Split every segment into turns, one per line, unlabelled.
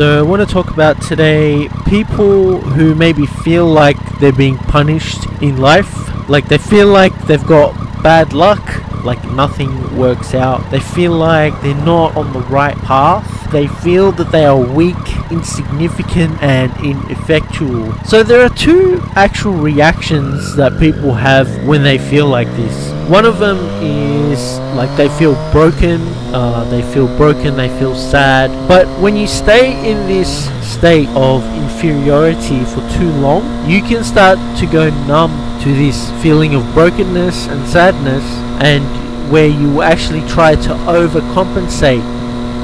So, I want to talk about today people who maybe feel like they're being punished in life, like they feel like they've got bad luck, like nothing works out. They feel like they're not on the right path. They feel that they are weak, insignificant, and ineffectual. So, there are two actual reactions that people have when they feel like this. One of them is like they feel broken, uh, they feel broken, they feel sad. But when you stay in this state of inferiority for too long, you can start to go numb to this feeling of brokenness and sadness, and where you actually try to overcompensate.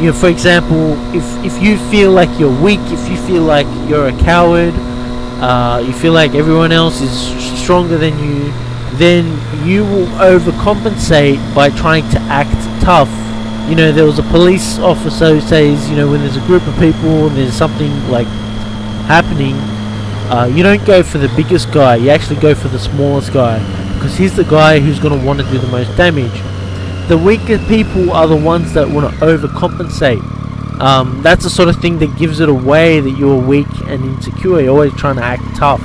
You know, for example, if if you feel like you're weak, if you feel like you're a coward, uh, you feel like everyone else is stronger than you, then you will overcompensate by trying to act tough. You know, there was a police officer who says, you know, when there's a group of people and there's something like happening, uh, you don't go for the biggest guy, you actually go for the smallest guy because he's the guy who's going to want to do the most damage. The weaker people are the ones that want to overcompensate. Um, that's the sort of thing that gives it away that you're weak and insecure. You're always trying to act tough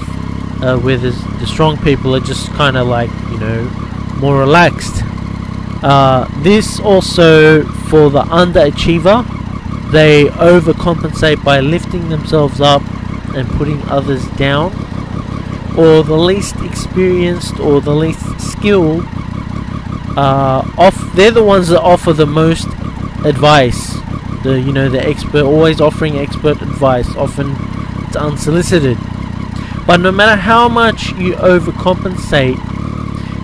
uh, where the strong people are just kind of like you know more relaxed. Uh, this also for the underachiever, they overcompensate by lifting themselves up and putting others down, or the least experienced or the least skilled. Uh, off, they're the ones that offer the most advice. The you know the expert always offering expert advice. Often it's unsolicited. But no matter how much you overcompensate,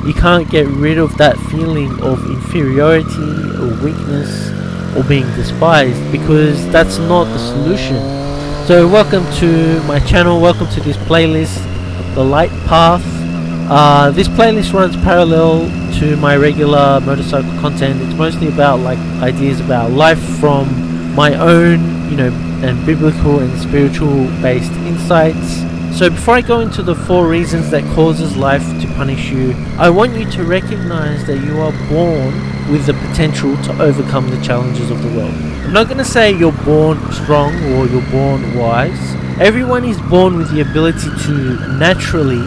you can't get rid of that feeling of inferiority or weakness or being despised because that's not the solution. So, welcome to my channel, welcome to this playlist, The Light Path. Uh, this playlist runs parallel to my regular motorcycle content. It's mostly about like ideas about life from my own, you know, and biblical and spiritual based insights. So before I go into the four reasons that causes life to punish you, I want you to recognize that you are born with the potential to overcome the challenges of the world. I'm not going to say you're born strong or you're born wise. Everyone is born with the ability to naturally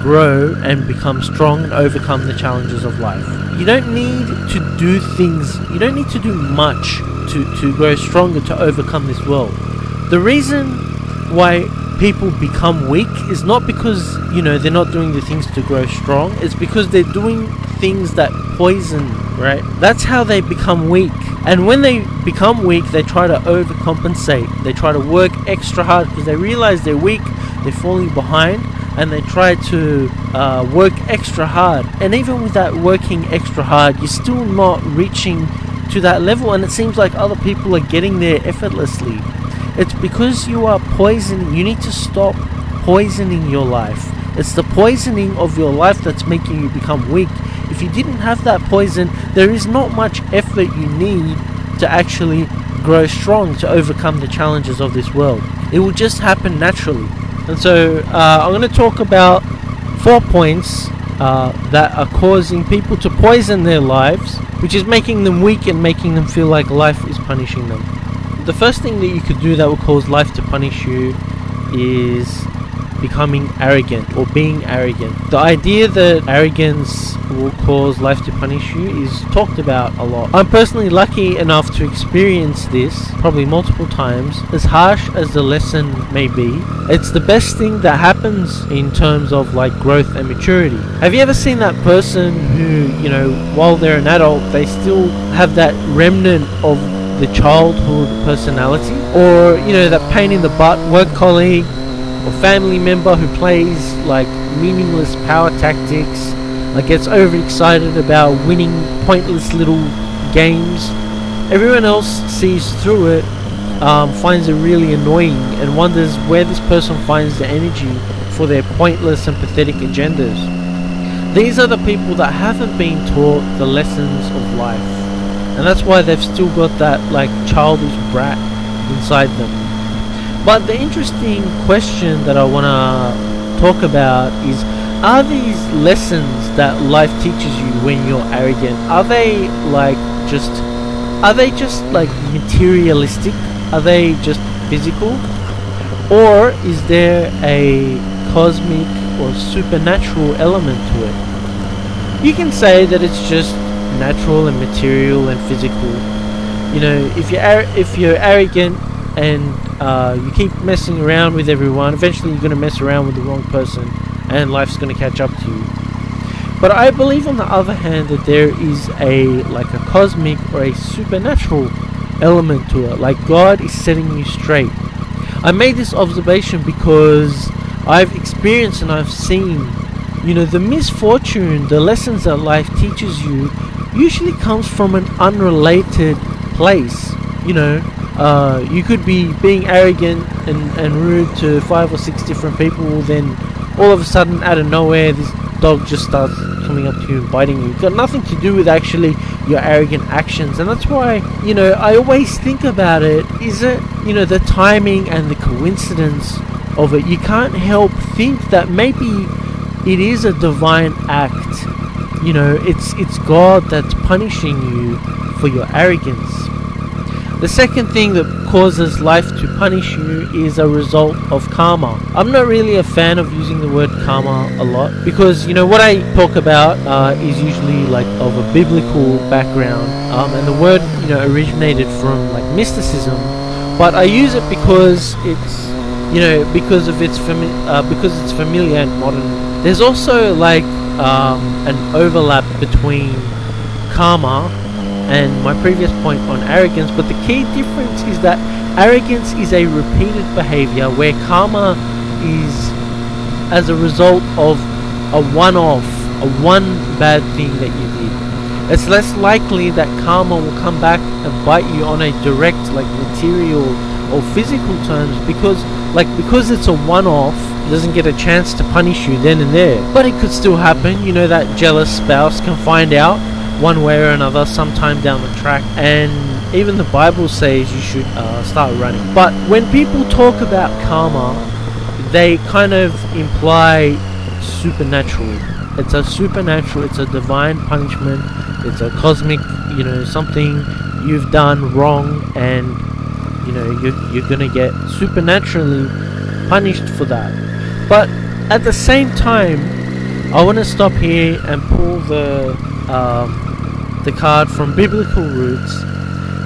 grow and become strong and overcome the challenges of life. You don't need to do things, you don't need to do much to, to grow stronger to overcome this world. The reason why people become weak is not because you know they're not doing the things to grow strong. It's because they're doing things that poison right? That's how they become weak. And when they become weak they try to overcompensate. They try to work extra hard because they realize they're weak they're falling behind and they try to uh, work extra hard. And even with that working extra hard you're still not reaching to that level. And it seems like other people are getting there effortlessly it's because you are poisoning. You need to stop poisoning your life. It's the poisoning of your life that's making you become weak. If you didn't have that poison, there is not much effort you need to actually grow strong to overcome the challenges of this world. It will just happen naturally. And so uh, I'm going to talk about four points uh, that are causing people to poison their lives, which is making them weak and making them feel like life is punishing them the first thing that you could do that will cause life to punish you is becoming arrogant or being arrogant. The idea that arrogance will cause life to punish you is talked about a lot. I'm personally lucky enough to experience this probably multiple times. As harsh as the lesson may be, it's the best thing that happens in terms of like growth and maturity. Have you ever seen that person who, you know, while they're an adult, they still have that remnant of the childhood personality or you know that pain in the butt work colleague or family member who plays like meaningless power tactics like gets overexcited about winning pointless little games. Everyone else sees through it um, finds it really annoying and wonders where this person finds the energy for their pointless and pathetic agendas. These are the people that haven't been taught the lessons of life and that's why they've still got that like childish brat inside them. But the interesting question that I want to talk about is are these lessons that life teaches you when you're arrogant are they like just are they just like materialistic are they just physical, or is there a cosmic or supernatural element to it? You can say that it's just natural and material and physical. You know, if you're if you're arrogant and uh, you keep messing around with everyone, eventually you're going to mess around with the wrong person, and life's going to catch up to you. But I believe, on the other hand, that there is a like a cosmic or a supernatural element to it. Like God is setting you straight. I made this observation because I've experienced and I've seen, you know, the misfortune, the lessons that life teaches you, usually comes from an unrelated place. You know, uh, you could be being arrogant and, and rude to five or six different people, then all of a sudden, out of nowhere, this dog just starts coming up to you and biting you. It's got nothing to do with actually your arrogant actions, and that's why, you know, I always think about it. Is it, you know, the timing and the coincidence of it? You can't help think that maybe it is a divine act. You know, it's it's God that's punishing you for your arrogance. The second thing that causes life to punish you is a result of karma. I'm not really a fan of using the word karma a lot because you know what I talk about uh, is usually like of a biblical background, um, and the word you know originated from like mysticism, but I use it because it's you know because of its fami- uh, because it's familiar and modern. There's also like um, an overlap between karma and my previous point on arrogance, but the key difference is that arrogance is a repeated behavior where karma is as a result of a one off, a one bad thing that you did. It's less likely that karma will come back and bite you on a direct, like material or physical terms because like because it's a one off doesn't get a chance to punish you then and there. But it could still happen you know that jealous spouse can find out one way or another sometime down the track. And even the bible says you should uh, start running. But when people talk about karma they kind of imply supernatural. It's a supernatural it's a divine punishment. It's a cosmic you know something you've done wrong and you know you're, you're gonna get supernaturally punished for that but at the same time i want to stop here and pull the um, the card from biblical roots,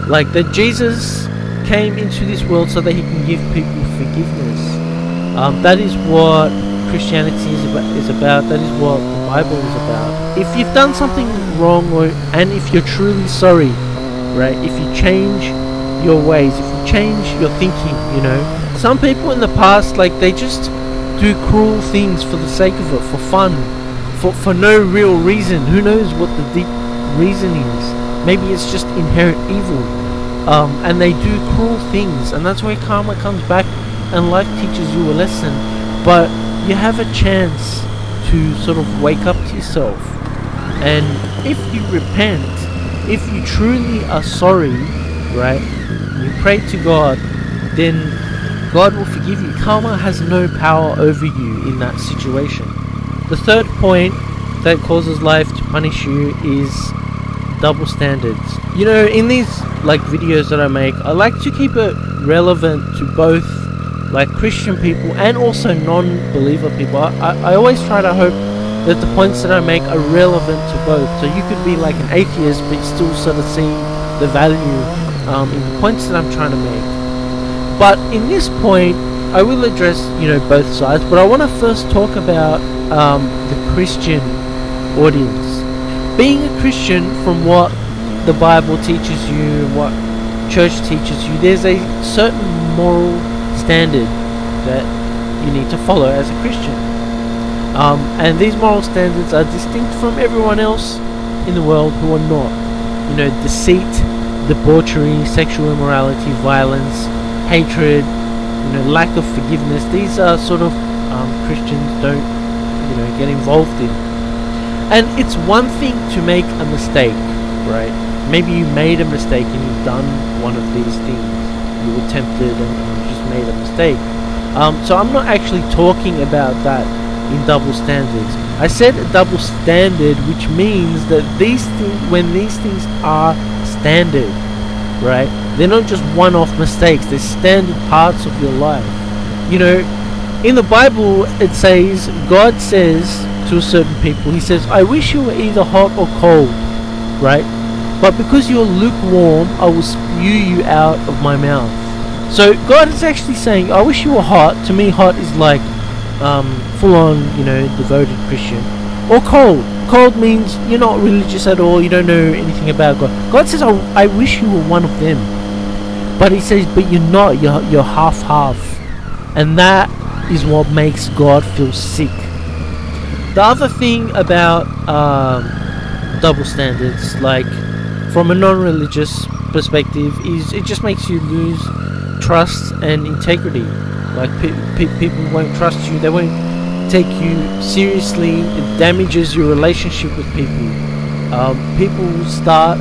like that Jesus came into this world so that he can give people forgiveness. Um, that is what Christianity is about, is about. That is what the Bible is about. If you've done something wrong, or and if you're truly sorry, right? If you change your ways, if you change your thinking, you know. Some people in the past, like they just do cruel things for the sake of it, for fun, for for no real reason. Who knows what the deep reason is? Maybe it's just inherent evil. Um, and they do cruel things, and that's where karma comes back and life teaches you a lesson. But you have a chance to sort of wake up to yourself. And if you repent, if you truly are sorry, right, you pray to God, then God will forgive you. Karma has no power over you in that situation. The third point that causes life to punish you is double standards. You know, in these like videos that I make, I like to keep it relevant to both like Christian people and also non-believer people. I, I always try to hope that the points that I make are relevant to both. So you could be like an atheist, but still sort of see the value um, in the points that I'm trying to make. But in this point, I will address you know both sides. But I want to first talk about um, the Christian audience being a Christian, from what the Bible teaches you, what church teaches you, there's a certain moral standard that you need to follow as a Christian. Um, and these moral standards are distinct from everyone else in the world who are not. You know, deceit, debauchery, sexual immorality, violence, hatred, you know, lack of forgiveness. These are sort of um, Christians don't, you know, get involved in. And it's one thing to make a mistake, right? Maybe you made a mistake and you've done one of these things. You were tempted and you just made a mistake. Um, so I'm not actually talking about that in double standards. I said a double standard, which means that these things, when these things are standard, right? They're not just one off mistakes, they're standard parts of your life. You know, in the Bible, it says, God says to certain people, He says, I wish you were either hot or cold, right? But because you're lukewarm, I will spew you out of my mouth. So God is actually saying, I wish you were hot. To me, hot is like um, full on, you know, devoted Christian. Or cold. Cold means you're not religious at all, you don't know anything about God. God says, I, I wish you were one of them. But He says, but you're not, you're, you're half half. And that is what makes God feel sick. The other thing about um, double standards, like from a non religious perspective, is it just makes you lose trust and integrity. Like pe- pe- people won't trust you. They won't take you seriously. It damages your relationship with people. Um, people start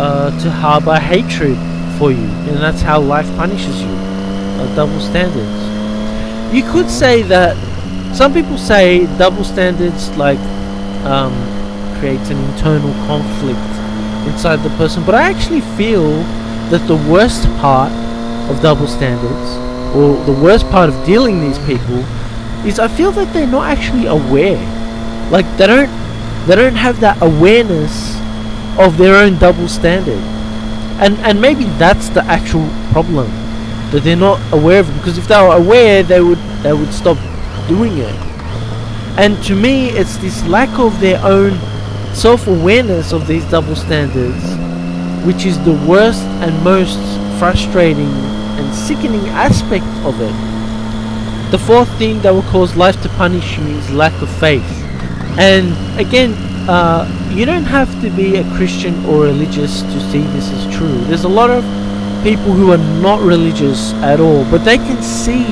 uh, to harbor hatred for you, and that's how life punishes you. Uh, double standards. You could say that some people say double standards like um, creates an internal conflict inside the person, but I actually feel that the worst part of double standards, or the worst part of dealing these people, is I feel that they're not actually aware. Like they don't they don't have that awareness of their own double standard. And and maybe that's the actual problem. That they're not aware of it because if they were aware they would they would stop doing it. And to me it's this lack of their own self-awareness of these double standards which is the worst and most frustrating and sickening aspect of it. The fourth thing that will cause life to punish you is lack of faith. And again, uh, you don't have to be a Christian or religious to see this is true. There's a lot of people who are not religious at all, but they can see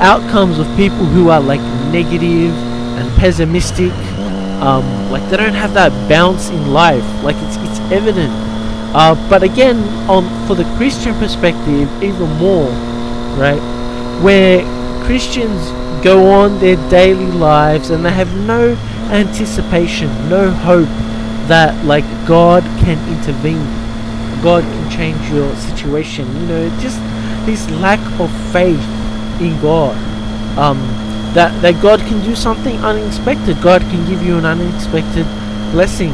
outcomes of people who are like negative and pessimistic. Um, like they don't have that bounce in life. Like it's it's evident. Uh, but again, on for the Christian perspective, even more, right? Where Christians go on their daily lives and they have no anticipation, no hope that like God can intervene, God can change your situation. You know, just this lack of faith in God. Um, that that God can do something unexpected. God can give you an unexpected blessing,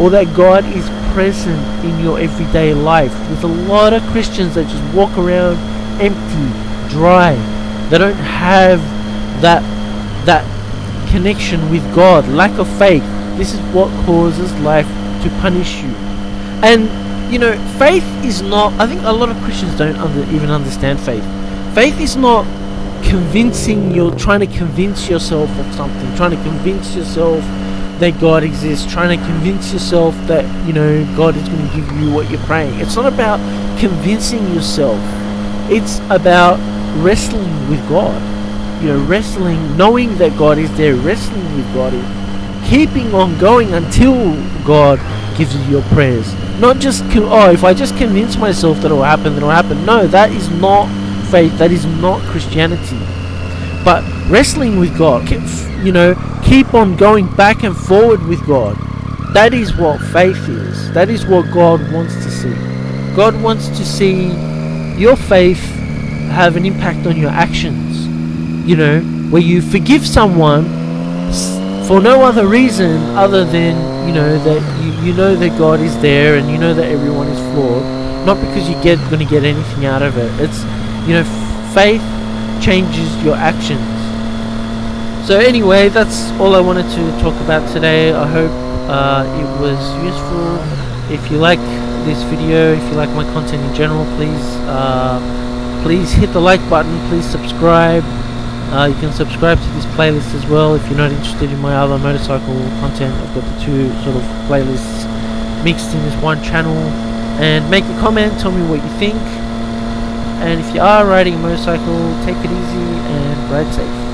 or that God is present in your everyday life. There's a lot of Christians that just walk around empty, dry. They don't have that that connection with God, lack of faith. This is what causes life to punish you. And you know, faith is not. I think a lot of Christians don't under, even understand faith. Faith is not convincing. You're trying to convince yourself of something. Trying to convince yourself that God exists. Trying to convince yourself that you know God is going to give you what you're praying. It's not about convincing yourself. It's about wrestling with God. You know, wrestling, knowing that God is there, wrestling with God, keeping on going until God gives you your prayers. Not just, oh, if I just convince myself that it will happen, then it will happen. No, that is not faith. That is not Christianity. But wrestling with God, you know, keep on going back and forward with God. That is what faith is. That is what God wants to see. God wants to see your faith have an impact on your actions. You know, where you forgive someone for no other reason other than, you know, that you, you know that God is there and you know that everyone is flawed. Not because you get going to get anything out of it. It's, you know, faith changes your actions. So anyway, that's all I wanted to talk about today. I hope uh, it was useful. If you like this video, if you like my content in general, please uh, please hit the like button. Please subscribe. Uh, you can subscribe to this playlist as well if you're not interested in my other motorcycle content. I've got the two sort of playlists mixed in this one channel. And make a comment, tell me what you think. And if you are riding a motorcycle, take it easy and ride safe.